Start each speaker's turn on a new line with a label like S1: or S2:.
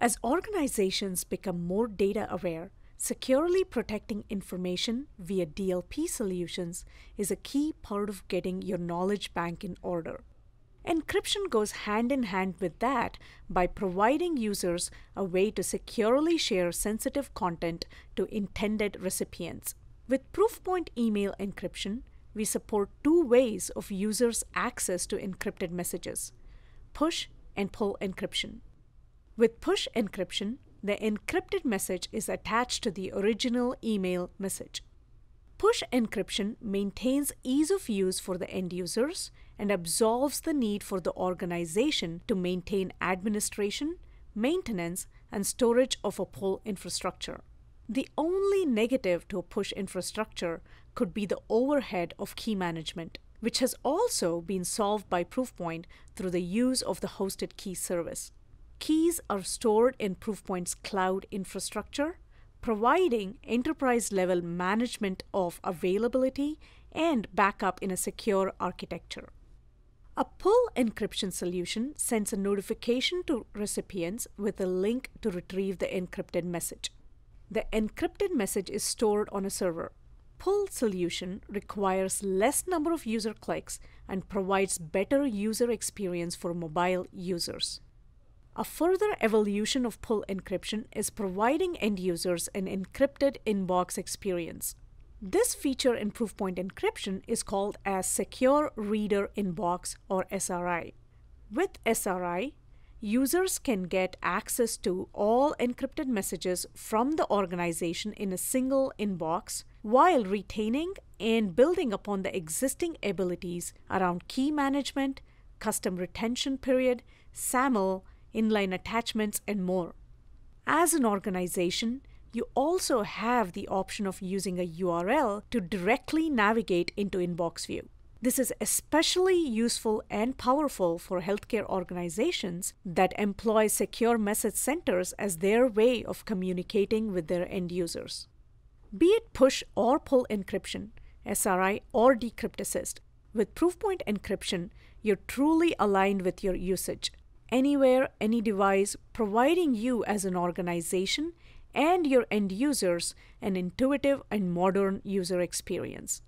S1: As organizations become more data aware, securely protecting information via DLP solutions is a key part of getting your knowledge bank in order. Encryption goes hand in hand with that by providing users a way to securely share sensitive content to intended recipients. With Proofpoint email encryption, we support two ways of users' access to encrypted messages push and pull encryption. With push encryption, the encrypted message is attached to the original email message. Push encryption maintains ease of use for the end users and absolves the need for the organization to maintain administration, maintenance, and storage of a pull infrastructure. The only negative to a push infrastructure could be the overhead of key management, which has also been solved by Proofpoint through the use of the hosted key service. Keys are stored in Proofpoint's cloud infrastructure, providing enterprise level management of availability and backup in a secure architecture. A pull encryption solution sends a notification to recipients with a link to retrieve the encrypted message. The encrypted message is stored on a server. Pull solution requires less number of user clicks and provides better user experience for mobile users. A further evolution of pull encryption is providing end users an encrypted inbox experience. This feature in Proofpoint encryption is called as Secure Reader Inbox or SRI. With SRI, users can get access to all encrypted messages from the organization in a single inbox while retaining and building upon the existing abilities around key management, custom retention period, SAML, inline attachments, and more. As an organization, you also have the option of using a URL to directly navigate into Inbox View. This is especially useful and powerful for healthcare organizations that employ secure message centers as their way of communicating with their end users. Be it push or pull encryption, SRI or Decrypt Assist, with Proofpoint encryption, you're truly aligned with your usage anywhere, any device, providing you as an organization and your end users an intuitive and modern user experience.